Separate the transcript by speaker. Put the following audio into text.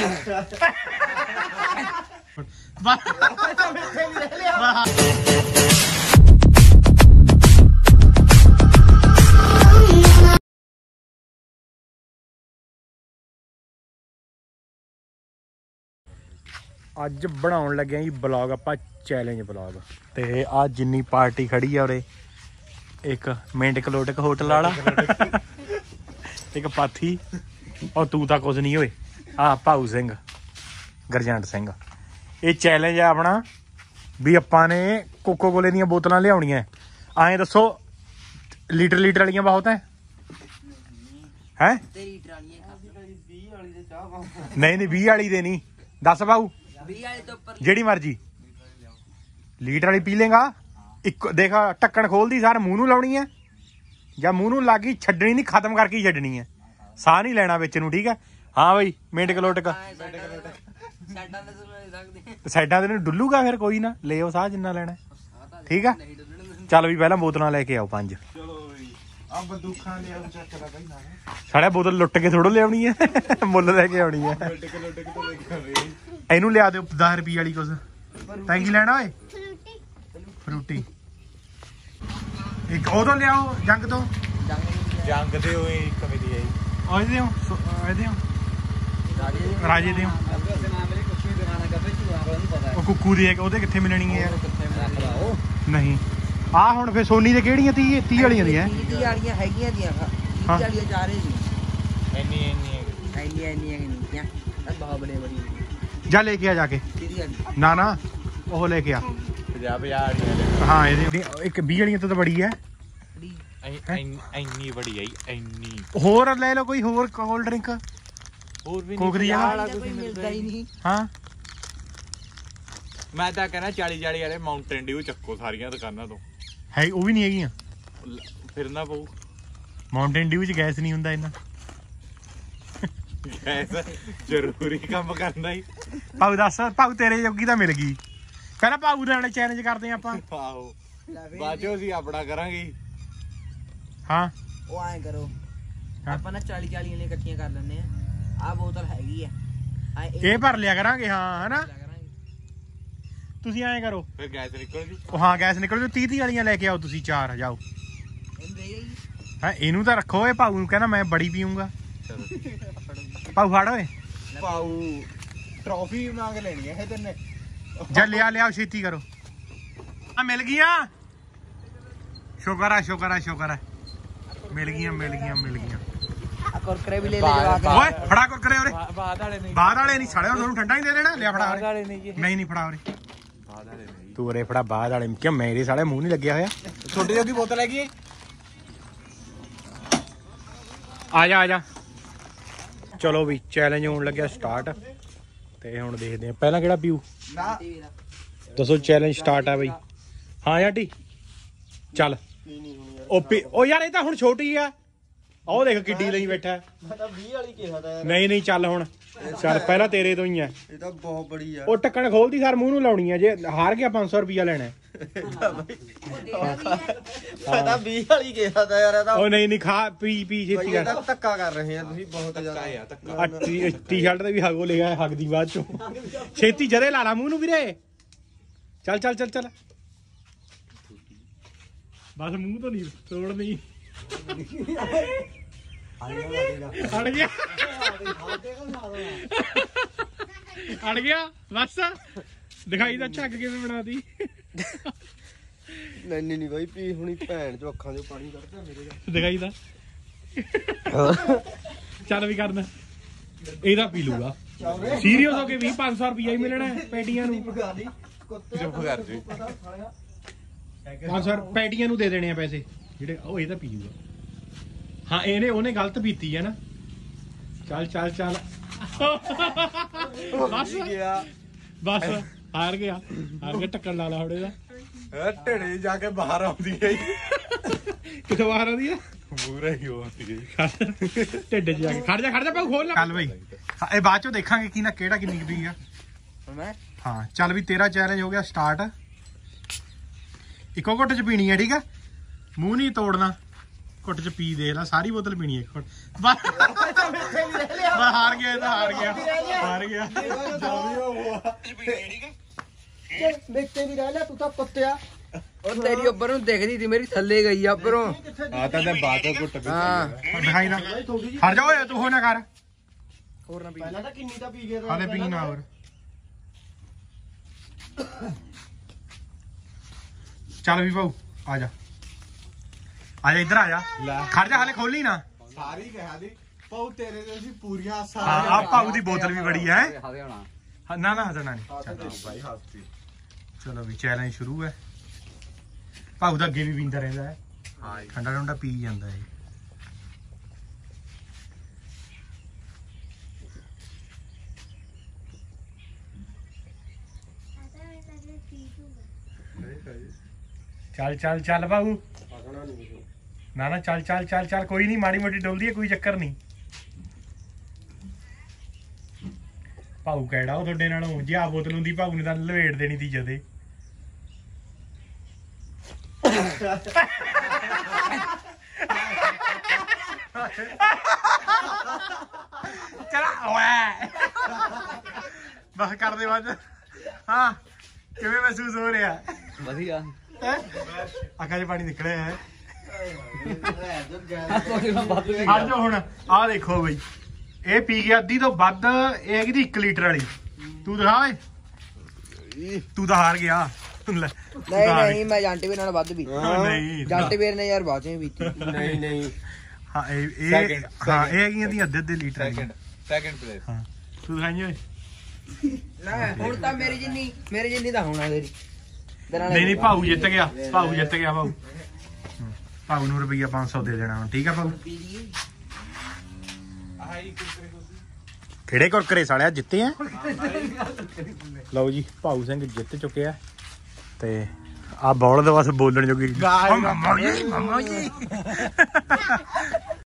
Speaker 1: ਅੱਜ ਬਣਾਉਣ ਲੱਗੇ ਆ ਜੀ ਬਲੌਗ ਆਪਾਂ ਚੈਲੰਜ ਬਲੌਗ ਤੇ ਆ ਜਿੰਨੀ ਪਾਰਟੀ ਖੜੀ ਆ ਉਰੇ ਇੱਕ ਮਿੰਟ ਕਲੋਟਕ ਹੋਟਲ ਵਾਲਾ ਇੱਕ ਪਾਥੀ ਔਰ ਤੂੰ ਤਾਂ ਕੁਝ ਨਹੀਂ ਓਏ। ਆ ਭਾਊ ਸਿੰਘ, ਗਰਜੰਟ ਸਿੰਘ। ਇਹ ਚੈਲੰਜ ਆ ਆਪਣਾ ਵੀ ਆਪਾਂ ਨੇ ਕੋਕੋ ਕੋਲੇ ਦੀਆਂ ਬੋਤਲਾਂ ਲਿਆਉਣੀਆਂ ਐਂ। ਦੱਸੋ, ਲੀਟਰ ਲੀਟਰ ਵਾਲੀਆਂ ਬਹੁਤ ਹੈ ਹੈ? ਨਹੀਂ ਨਹੀਂ 20 ਵਾਲੀ ਦੇ ਨਹੀਂ। ਦੱਸ ਭਾਊ
Speaker 2: 20 ਵਾਲੇ ਤੋਂ ਉੱਪਰ
Speaker 1: ਜਿਹੜੀ ਮਰਜ਼ੀ। ਲੀਟਰ ਵਾਲੀ ਪੀ ਲੇਗਾ। ਇੱਕ, ਦੇਖ, ਢੱਕਣ ਖੋਲਦੀ, ਸਾਰ ਮੂੰਹ ਨੂੰ ਲਾਉਣੀ ਹੈ ਜਾਂ ਮੂੰਹ ਨੂੰ ਲੱਗੀ, ਛੱਡਣੀ ਨਹੀਂ, ਖਤਮ ਕਰਕੇ ਹੀ ਛੱਡਣੀ ਹੈ ਸਾਹ ਨਹੀਂ ਲੈਣਾ ਵਿੱਚ ਨੂੰ, ਠੀਕ ਹੈ ਹਾਂ ਬਈ ਮਿੰਟ ਕਿਲੋ ਟਕ
Speaker 2: ਆਏ ਸਾਡਾ ਤਾਂ ਸੁਣ ਸਕਦੇ
Speaker 1: ਸਾਈਡਾਂ ਤੇ ਨੂੰ ਡੁੱਲੂਗਾ ਫਿਰ ਕੋਈ ਨਾ। ਲਿਓ ਸਾਹ ਜਿੰਨਾ ਲੈਣਾ। ਠੀਕ ਆ। ਚੱਲ ਵੀ ਪਹਿਲਾਂ ਬੋਤਲਾਂ ਲੈ ਕੇ ਆਓ ਪੰਜ।
Speaker 3: ਆ ਬੰਦੂਖਾਂ ਲਿਆ ਚੱਕ ਲਾ ਬਾਈ ਨਾਲ।
Speaker 1: ਸਾਡਾ ਬੋਤਲ ਲੁੱਟ ਕੇ ਥੋੜੋ ਲਿਆਉਣੀ ਹੈ ਮੁੱਲ ਲੈ ਕੇ ਆਉਣੀ ਹੈ
Speaker 3: ਲੁੱਟ ਕੇ ਲੁੱਟ ਕੇ ਤੋਂ ਲੈ ਕੇ ਆਵੇ
Speaker 1: ਇਹਨੂੰ ਲਿਆ ਦਿਓ 10 ਰੁਪਏ ਵਾਲੀ ਕੁਛ। ਤੈਂ ਕੀ ਲੈਣਾ ਓਏ? ਫਰੂਟੀ। ਇੱਕ ਉਦੋਂ ਲਿਆਓ ਜੰਗ ਤੋਂ।
Speaker 3: ਜੰਗ ਦੇ ਹੋਏ ਕਮੇਟੀ ਆਈ
Speaker 1: ਉਹ ਇਹਦੇ ਹੋ ਇਹਦੇ ਹੋ ਰਾਜੇ ਦੇ। ਉਹ ਕੁੱਕੂ ਦੀ ਹੈ ਉਹਦੇ ਕਿੱਥੇ ਮਿਲਣੀ ਹੈ ਯਾਰ? ਨਹੀਂ। ਆ ਹੁਣ ਫੇ ਸੋਨੀ ਦੇ ਕਿਹੜੀਆਂ 30 30 ਵਾਲੀਆਂ ਦੀਆਂ?
Speaker 2: 30 ਵਾਲੀਆਂ ਹੈਗੀਆਂ ਦੀਆਂ 30
Speaker 1: ਹਾਂ।
Speaker 2: ਵਾਲੀਆਂ ਜਾ ਰਹੇ ਸੀ।
Speaker 3: ਇੰਨੀ ਇੰਨੀ ਹੈ
Speaker 2: ਇੰਨੀਆਂ ਇੰਨੀਆਂ ਨਹੀਂ ਕਿਆ ਇਹ ਬਹੁਤ ਬੜੇ ਬੜੀ
Speaker 1: ਜਾ ਲੈ ਕੇ ਆ ਜਾ ਕੇ।
Speaker 2: 30 ਵਾਲੀ।
Speaker 1: ਨਾ ਨਾ ਉਹ ਲੈ ਕੇ ਆ।
Speaker 3: 50 50 ਵਾਲੀਆਂ
Speaker 1: ਹਾਂ ਇਹਦੇ ਇੱਕ 20 ਵਾਲੀਆਂ ਤੋਂ ਤਾਂ ਬੜੀ ਹੈ।
Speaker 3: ਇੰਨੀ ਬੜੀ ਆਈ ਇੰਨੀ।
Speaker 1: ਹੋਰ ਲੈ ਲਓ ਕੋਈ ਹੋਰ ਕੋਲਡ ਡਰਿੰਕ
Speaker 3: ਹੋਰ ਵੀ
Speaker 1: ਕੋਕ ਦੀ ਜਗ੍ਹਾ
Speaker 2: ਕੋਈ ਮਿਲਦਾ ਹੀ ਨਹੀਂ।
Speaker 1: ਹਾਂ।
Speaker 3: ਮੈਂ ਤਾਂ ਕਹਿੰਦਾ 40 40 ਵਾਲੇ ਮਾਊਂਟੇਨ ਡਿਊ ਚੱਕੋ ਸਾਰੀਆਂ ਦੁਕਾਨਾਂ ਤੋਂ।
Speaker 1: ਹੈ ਉਹ ਵੀ ਨਹੀਂ ਹੈਗੀਆਂ?
Speaker 3: ਫਿਰਨਾ ਪਊ।
Speaker 1: ਮਾਊਂਟੇਨ ਡਿਊ ਚ ਗੈਸ ਨਹੀਂ ਹੁੰਦਾ ਇੰਨਾ।
Speaker 3: ਗੈਸ ਜ਼ਰੂਰੀ ਕੰਮ ਕਰਨਾ ਹੀ।
Speaker 1: ਭਾਊ ਦੱਸ ਭਾਊ ਤੇਰੇ ਜੋਗੀ ਤਾਂ ਮਿਲ ਗਈ। ਪਹਿਲਾਂ ਭਾਊ ਦੇ ਨਾਲ ਚੈਲੰਜ ਕਰਦੇ ਆਪਾਂ।
Speaker 3: ਆਹੋ। ਬਾਜੋ ਅਸੀਂ ਆਪਣਾ ਕਰਾਂਗੇ।
Speaker 1: ਹਾਂ।
Speaker 2: ਉਹ ਐਂ ਕਰੋ। ਆਪਾਂ ਨਾ 40 40 ਵਾਲੀਆਂ ਇਕੱਠੀਆਂ ਕਰ ਲੈਂਦੇ ਆ ਆ ਬੋਤਲ ਹੈਗੀ ਆ। ਆ
Speaker 1: ਇਹ ਭਰ ਲਿਆ ਕਰਾਂਗੇ ਹਾਂ ਹਨਾ?
Speaker 2: ਲਿਆ ਕਰਾਂਗੇ।
Speaker 1: ਤੁਸੀਂ ਐਂ ਕਰੋ।
Speaker 3: ਫਿਰ ਗੈਸ ਨਿਕਲ ਗਈ।
Speaker 1: ਉਹ ਹਾਂ ਗੈਸ ਨਿਕਲ ਜੂ 30 30 ਵਾਲੀਆਂ ਲੈ ਕੇ ਆਓ ਤੁਸੀਂ ਚਾਰ ਜਾਓ।
Speaker 2: ਇਹਨੂੰ ਦੇ ਗਈ
Speaker 1: ਹੈ ਇਹਨੂੰ ਤਾਂ ਰੱਖੋ ਇਹ ਭਾਊ ਨੂੰ ਕਹਿੰਦਾ ਮੈਂ ਬੜੀ ਪੀਊਂਗਾ। ਭਾਊ ਫੜ ਓਏ।
Speaker 3: ਪਾਉ ਟਰੋਫੀ ਮੰਗ ਲੈਣੀ ਹੈ ਤੈਨੇ।
Speaker 1: ਜਾ ਲਿਆ ਲਿਆ ਛੇਤੀ ਕਰੋ। ਆ ਮਿਲ ਗਈਆਂ? ਸ਼ੁਕਰ ਆ ਸ਼ੁਕਰ ਆ ਸ਼ੁਕਰ ਆ। ਮਿਲ ਗਈਆਂ ਮਿਲ ਗਈਆਂ ਮਿਲ ਗਈਆਂ।
Speaker 2: ਕੁਰਕਰੇ ਵੀ ਲੈ ਲੈ ਜਵਾ ਕੇ
Speaker 1: ਓਏ ਫੜਾ ਕੋ ਕਰੇ ਉਰੇ।
Speaker 3: ਬਾਦ ਵਾਲੇ ਨਹੀਂ।
Speaker 1: ਬਾਹਰ ਵਾਲੇ ਨਹੀਂ ਸਾਲੇ ਤੁਹਾਨੂੰ ਠੰਡਾ ਹੀ ਦੇ ਦੇਣਾ। ਲਿਆ ਫੜਾ ਉਰੇ।
Speaker 3: ਵਾਲੇ ਨਹੀਂ ਜੀ।
Speaker 1: ਨਹੀਂ ਨਹੀਂ ਫੜਾ ਉਰੇ।
Speaker 3: ਬਾਦ ਵਾਲੇ ਨਹੀਂ
Speaker 1: ਤੂੰ ਉਰੇ ਫੜਾ ਬਾਹਰ ਵਾਲੇ। ਕਿਉਂ ਮੇਰੇ ਸਾਲੇ ਮੂੰਹ ਨਹੀਂ ਲੱਗਿਆ ਹੋਇਆ?
Speaker 3: ਛੋਟੀ ਜਿਹੀ ਬੋਤਲ ਹੈਗੀ।
Speaker 1: ਆ ਜਾ ਆ ਜਾ। ਚਲੋ ਵੀ ਚੈਲੰਜ ਹੋਣ ਲੱਗਿਆ ਸਟਾਰਟ ਤੇ ਹੁਣ ਦੇਖਦੇ ਆ ਪਹਿਲਾਂ ਕਿਹੜਾ ਪੀਊ?
Speaker 3: ਨਾ।
Speaker 1: ਦੱਸੋ ਚੈਲੰਜ ਸਟਾਰਟ ਆ ਬਈ। ਹਾਂ ਯਾਟੀ ਚੱਲ। ਉਹ ਯਾਰ ਇਹ ਤਾਂ ਹੁਣ ਛੋਟੀ ਆ। ਉਹ ਦੇਖ ਕਿੱਡੀ ਲਈ ਬੈਠਾ। ਹੈ।
Speaker 4: ਮੈਂ ਤਾਂ 20 ਵਾਲੀ ਕਿਹਾ ਤਾਂ ਯਾਰ।
Speaker 1: ਨਹੀਂ ਨਹੀਂ ਚੱਲ ਹੁਣ। ਚੱਲ ਪਹਿਲਾਂ ਤੇਰੇ ਤੋਂ ਹੀ ਆ।
Speaker 4: ਇਹ ਤਾਂ ਬਹੁਤ ਬੜੀ ਆ।
Speaker 1: ਉਹ ਟੱਕਣ ਖੋਲਦੀ ਸਾਰ ਮੂੰਹ ਨੂੰ ਲਾਉਣੀ ਆ। ਜੇ ਹਾਰ ਗਿਆ 500 ਰੁਪਿਆ ਲੈਣਾ। ਹੈ।
Speaker 4: ਮੈਂ ਤਾਂ 20 ਵਾਲੀ ਕਿਹਾ ਤਾਂ ਯਾਰ ਇਹ ਤਾਂ
Speaker 1: ਉਹ ਨਹੀਂ ਨਹੀਂ ਖਾ ਪੀ ਪੀ ਛੇਤੀ
Speaker 4: ਇਹ ਤਾਂ
Speaker 1: ਕਰ
Speaker 4: ਧੱਕਾ ਕਰ ਰਹੇ ਆ ਤੁਸੀਂ ਬਹੁਤ ਜ਼ਿਆਦਾ।
Speaker 3: ਆ ਤੱਕ
Speaker 1: ਆ ਟੀ- ਟੀ-ਸ਼ਰਟ ਤੇ ਵੀ ਹਗੋ ਲਿਆ ਹੱਗ ਦੀ ਬਾਅਦ ਚੋਂ। ਛੇਤੀ ਜਦੇ ਲਾ ਲਾ ਮੂੰਹ ਨੂੰ ਵੀਰੇ। ਚੱਲ ਚੱਲ ਚੱਲ ਚੱਲ। ਬਸ ਮੂੰਹ ਤੋਂ ਨਹੀਂ ਤੋੜ ਨਹੀਂ ਅੜ ਗਿਆ। ਅੜ ਗਿਆ। ਬਸ। ਦਿਖਾਈ ਦਾ ਝੱਗ ਕਿਵੇਂ ਬਣਾਦੀ
Speaker 4: ਨਹੀਂ ਨਹੀਂ ਨਹੀਂ ਬਾਈ ਪੀ ਹੁਣੀ ਭੈਣ ਚੋਂ ਅੱਖਾਂ ਚੋਂ ਪਾਣੀ ਕੱਢਦਾ ਮੇਰੇ ਦਾ
Speaker 1: ਦਿਖਾਈ ਦਾ ਚੱਲ ਵੀ ਕਰਨਾ। ਇਹਦਾ ਪੀ ਲੂਗਾ। ਸੀਰੀਅਸ ਹੋ ਕੇ 20 500 ਰੁਪਈਆ ਹੀ ਮਿਲਣਾ ਹੈ ਪੈਟੀਆਂ ਨੂੰ।
Speaker 3: ਚੁੱਪ ਕਰ ਜੀ।
Speaker 1: 500 ਪੈਟੀਆਂ ਨੂੰ ਦੇ ਦੇਣੇ ਆ ਪੈਸੇ। ਜਿਹੜੇ ਉਹ ਇਹ ਤਾਂ ਪੀ ਜੂਗਾ। ਹਾਂ ਇਹਨੇ ਉਹਨੇ ਗਲਤ ਪੀਤੀ ਹੈ ਨਾ। ਚੱਲ ਚੱਲ ਚੱਲ। ਬਸ।
Speaker 4: ਗਿਆ?
Speaker 1: ਬਸ ਹਾਰ ਗਿਆ। ਹਾਰ ਗਿਆ ਟੱਕਰ ਲਾ ਲਾ ਹੋੜੇ ਦਾ।
Speaker 3: ਢੜੇ ਜਾ ਕੇ ਬਾਹਰ ਆਉਂਦੀ ਹੈ
Speaker 1: ਕਿੱਥੋਂ ਬਾਹਰ ਆਉਂਦੀ ਹੈ?
Speaker 3: ਪੂਰਾ ਹੀ ਆਉਂਦੀ ਹੈ
Speaker 1: ਢਿੱਡ ਜਾ ਕੇ। ਖੜ ਜਾ ਖੜ ਜਾ ਭਾਉ ਖੋਲ ਲੈ। ਚੱਲ ਬਈ ਇਹ ਬਾਅਦ ਚੋਂ ਦੇਖਾਂਗੇ ਕੀ ਨਾ ਕਿਹੜਾ ਕਿੰਨੀ ਕੁ ਪੀ ਆ।
Speaker 2: ਮੈਂ?
Speaker 1: ਹਾਂ ਚੱਲ ਵੀ ਤੇਰਾ ਚੈਲੰਜ ਹੋ ਗਿਆ ਸਟਾਰਟ ਇੱਕੋ ਘੁੱਟ ਚ ਪੀਣੀ ਹੈ ਠੀਕ ਹੈ ਮੂੰਹ ਨਹੀਂ ਤੋੜਨਾ। ਘੁੱਟ ਚ ਪੀ ਦੇ ਲੈ ਸਾਰੀ ਬੋਤਲ ਪੀਣੀ ਹੈ ਇੱਕ ਘੁੱਟ। ਬਸ ਬਸ ਹਾਰ ਗਿਆ ਇਹ ਤਾਂ ਹਾਰ ਗਿਆ। ਹਾਰ ਗਿਆ।
Speaker 4: ਦੇਖਤੇ ਵੀ ਰਹਿ ਲਿਆ ਤੂੰ ਤਾਂ ਕੁੱਤਿਆ।
Speaker 2: ਉਹ ਤੇਰੀ ਉੱਪਰ ਨੂੰ ਦਿਖਦੀ ਸੀ ਮੇਰੀ ਥੱਲੇ ਗਈ ਆ ਉੱਪਰੋਂ।
Speaker 3: ਆ ਤਾਂ ਤੇ ਬਾਤ ਘੁੱਟ ਵੀ
Speaker 2: ਹਾਂ।
Speaker 1: ਦਿਖਾਈ ਨਾ। ਹਟ ਜਾ ਓਏ ਤੂੰ ਹੋ ਨਾ ਕਰ।
Speaker 2: ਹੋਰ ਨਾ ਪੀ।
Speaker 4: ਪਹਿਲਾਂ ਤਾਂ ਕਿੰਨੀ ਤਾਂ ਪੀ ਗਿਆ
Speaker 1: ਹਾਲੇ ਪੀ ਨਾ ਹੋਰ। ਚੱਲ ਵੀ ਪਾਉ ਆ ਜਾ। ਆ ਜਾ ਇੱਧਰ ਆ ਜਾ। ਖੜ ਜਾ ਹਾਲੇ ਖੋਲੀ ਨਾ।
Speaker 3: ਸਾਰੀ ਕਹਿਆ ਦੀ ਪਾਉ ਤੇਰੇ ਤੇ ਅਸੀਂ ਪੂਰੀਆਂ
Speaker 1: ਹਾਂ
Speaker 3: ਸਾਰੀਆਂ
Speaker 1: ਆ ਭਾਊ ਦੀ ਬੋਤਲ ਵੀ ਬੜੀ ਹੈ।
Speaker 2: ਹਾਦੇ ਹੋਣਾ।
Speaker 1: ਹਾਂ, ਨਾ ਨਾ ਹਸਣਾ ਨਹੀਂ। ਚੱਲ,
Speaker 3: ਭਾਈ ਹੱਸਤੀ
Speaker 1: ਚਲੋ ਵੀ ਚੈਲੰਜ ਸ਼ੁਰੂ ਹੈ। ਭਾਊ ਦਾ ਅੱਗੇ ਵੀ ਪੀਂਦਾ ਰਹਿੰਦਾ ਹੈ।
Speaker 3: ਹਾਂ
Speaker 1: ਠੰਡਾ ਠੰਡਾ ਪੀ ਜਾਂਦਾ ਹੈ। ਚੱਲ ਚੱਲ ਚੱਲ ਭਾਊ
Speaker 4: ਪਕਣਾ ਨਹੀਂ
Speaker 1: ਨਾ ਨਾ, ਚੱਲ ਚੱਲ ਚੱਲ ਚੱਲ, ਕੋਈ ਨਹੀਂ, ਮਾੜੀ ਮੋਟੀ ਡੋਲਦੀ ਹੈ, ਕੋਈ ਚੱਕਰ ਨਹੀਂ। ਭਾਊ ਕਿਹੜਾ ਉਹ ਤੁਹਾਡੇ ਨਾਲ? ਜੇ ਆ ਬੋਤਲ ਹੁੰਦੀ, ਭਾਊ ਨੇ ਤਾਂ ਲਵੇੜ ਦੇਣੀ ਤੀ ਜਦੇ। ਚਲਾ, ਓਏ। ਬਸ ਕਰਦੇ ਬਾਅਦ ਹਾਂ, ਕਿਵੇਂ ਮਹਿਸੂਸ ਹੋ ਰਿਹਾ?
Speaker 2: ਵਧੀਆ।
Speaker 1: ਅੱਖਾਂ 'ਚ ਪਾਣੀ ਨਿਕਲਿਆ ਹੈ?
Speaker 2: ਵੀ
Speaker 1: ਹਟ ਜਾ ਹੁਣ। ਆਹ ਦੇਖੋ ਬਈ। ਇਹ ਪੀ ਗਿਆ ਅੱਧੀ ਤੋਂ ਵੱਧ ਇਹ ਹੈਗੀ ਦੀ 1 ਲੀਟਰ ਵਾਲੀ। ਤੂੰ ਦਿਖਾ ਓਏ। ਤੂੰ ਤਾਂ ਹਾਰ ਗਿਆ।
Speaker 2: ਨਹੀਂ ਨਹੀਂ ਮੈਂ ਜਾਂਟੀ ਵੀਰ ਨਾਲ ਵੱਧ
Speaker 1: ਗਿਆ। ਨਹੀਂ
Speaker 2: ਜਾਂਟੀ ਵੀਰ ਨੇ ਯਾਰ ਬਾਅਦ ਚ ਵੀ ਪੀਤੀ।
Speaker 4: ਨਹੀਂ ਨਹੀਂ।
Speaker 1: ਹਾਂ ਇਹ ਹਾਂ. ਇਹ ਹੈਗੀਆਂ ਦੀ ਅੱਧੇ ਅੱਧੇ ਲੀਟਰ।
Speaker 3: ਸੈਕਿੰਡ ਸੈਕਿੰਡ ਪਲੇਸ
Speaker 1: ਹਾਂ। ਤੂੰ ਦਿਖਾਈ ਓਏ?
Speaker 2: ਨਾ ਹੁਣ ਤਾਂ ਮੇਰੀ ਜਿੰਨੀ ਮੇਰੀ ਜਿੰਨੀ ਤਾਂ ਹੋਣਾ ਤੇਰਾ।
Speaker 1: ਨਹੀਂ ਨਹੀਂ ਭਾਊ ਜਿੱਤ ਗਿਆ। ਭਾਊ ਜਿੱਤ ਗਿਆ ਭਾਊ। ਭਾਊ ਨੂੰ ਰੁਪਈਆ 500 ਦੇ ਦੇਣਾ ਠੀਕ ਆ ਭਾਊ? ਕਿਹੜੇ ਕੁਰਕਰੇ ਸਾਲਿਆ ਜਿੱਤੇ ਆ? ਲਓ ਜੀ ਭਾਊ ਸਿੰਘ ਜਿੱਤ ਚੁੱਕੇ ਆ ਤੇ ਆ ਬੌਲ ਦੇ ਬਸ ਬੋਲਣ ਜੋਗੀ। ਮੰਮਾ ਜੀ ਮੰਮਾ ਜੀ।